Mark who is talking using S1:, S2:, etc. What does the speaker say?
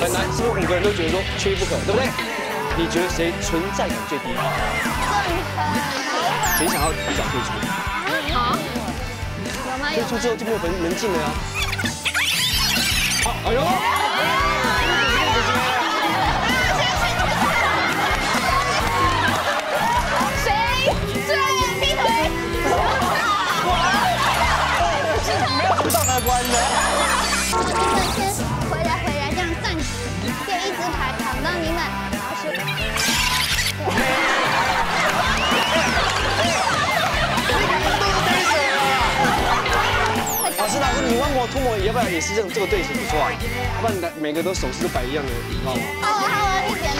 S1: 很难，是不是五个人都觉得说缺一不可，对不对？你觉得谁存在感最低？谁想要提早退出？
S2: 好，有吗？
S1: 退出之后就没有门门进了呀。好，哎呦！
S2: 谁？最劈腿？
S1: 市场没有的。涂抹，要不然也是这这个队形不错啊，不然每个都手势都摆一样的，你知道吗？
S2: 好好
S1: 谢谢